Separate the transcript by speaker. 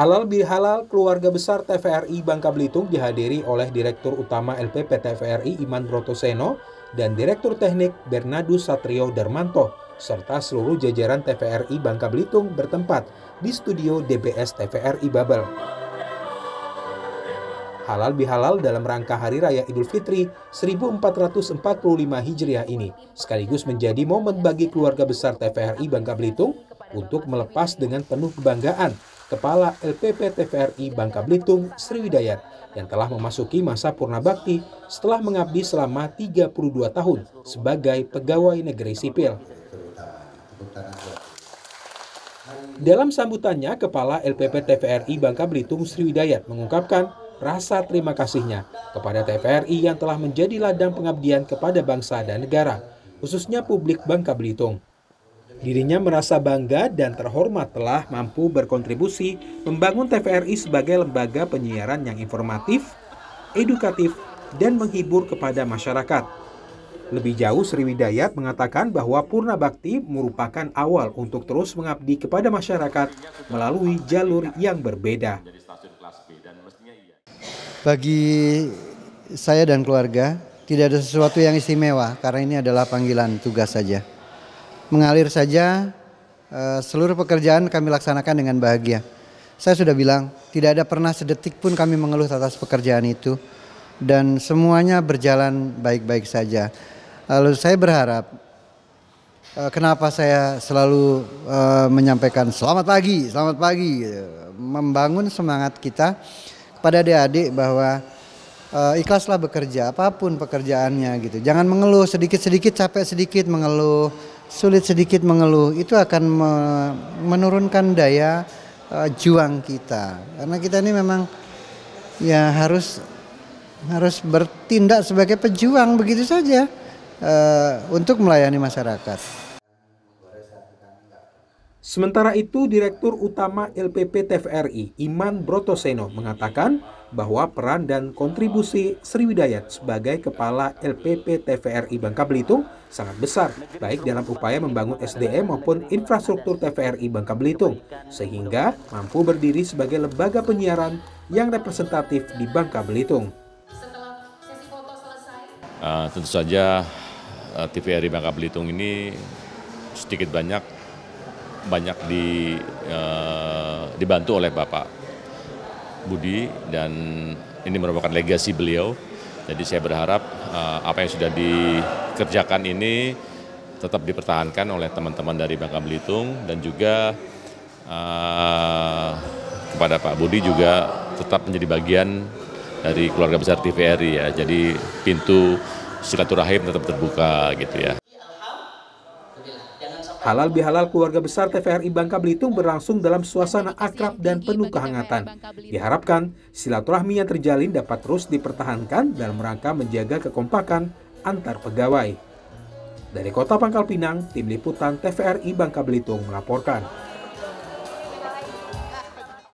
Speaker 1: Halal bihalal keluarga besar TVRI Bangka Belitung dihadiri oleh Direktur Utama LPP TVRI Iman Brotoseno dan Direktur Teknik Bernardus Satrio Darmanto, serta seluruh jajaran TVRI Bangka Belitung bertempat di studio DBS TVRI Babel. Halal bihalal dalam rangka Hari Raya Idul Fitri 1445 Hijriah ini sekaligus menjadi momen bagi keluarga besar TVRI Bangka Belitung untuk melepas dengan penuh kebanggaan Kepala LPP TVRI Bangka Belitung Sriwidayat yang telah memasuki masa purna bakti setelah mengabdi selama 32 tahun sebagai pegawai negeri sipil. Dalam sambutannya, Kepala LPP TVRI Bangka Belitung Sriwidayat mengungkapkan rasa terima kasihnya kepada TVRI yang telah menjadi ladang pengabdian kepada bangsa dan negara, khususnya publik Bangka Belitung. Dirinya merasa bangga dan terhormat telah mampu berkontribusi membangun TVRI sebagai lembaga penyiaran yang informatif, edukatif, dan menghibur kepada masyarakat. Lebih jauh, Sriwidayat mengatakan bahwa Purna Bakti merupakan awal untuk terus mengabdi kepada masyarakat melalui jalur yang berbeda.
Speaker 2: Bagi saya dan keluarga, tidak ada sesuatu yang istimewa karena ini adalah panggilan tugas saja mengalir saja uh, seluruh pekerjaan kami laksanakan dengan bahagia. Saya sudah bilang tidak ada pernah sedetik pun kami mengeluh atas pekerjaan itu dan semuanya berjalan baik-baik saja. Lalu saya berharap uh, kenapa saya selalu uh, menyampaikan selamat pagi, selamat pagi, membangun semangat kita kepada adik-adik bahwa ikhlaslah bekerja apa pun pekerjaannya gitu. Jangan mengeluh sedikit-sedikit capek sedikit mengeluh sulit sedikit mengeluh itu akan me menurunkan daya uh, juang kita karena kita ini memang ya harus harus bertindak sebagai pejuang begitu saja uh, untuk melayani masyarakat.
Speaker 1: Sementara itu, Direktur Utama LPP TVRI, Iman Brotoseno, mengatakan bahwa peran dan kontribusi Sriwidayat sebagai Kepala LPP TVRI Bangka Belitung sangat besar, baik dalam upaya membangun SDM maupun infrastruktur TVRI Bangka Belitung, sehingga mampu berdiri sebagai lembaga penyiaran yang representatif di Bangka Belitung.
Speaker 3: Uh, tentu saja uh, TVRI Bangka Belitung ini sedikit banyak banyak di, uh, dibantu oleh Bapak Budi dan ini merupakan legasi beliau. Jadi saya berharap uh, apa yang sudah dikerjakan ini tetap dipertahankan oleh teman-teman dari Bangka Belitung dan juga uh, kepada Pak Budi juga tetap menjadi bagian dari keluarga besar TVRI ya. Jadi pintu silaturahim tetap terbuka gitu ya.
Speaker 1: Halal bihalal keluarga besar TVRI Bangka Belitung berlangsung dalam suasana akrab dan penuh kehangatan. Diharapkan silaturahmi yang terjalin dapat terus dipertahankan dalam rangka menjaga kekompakan antar pegawai. Dari Kota Pangkal Pinang, Tim Liputan TVRI Bangka Belitung melaporkan.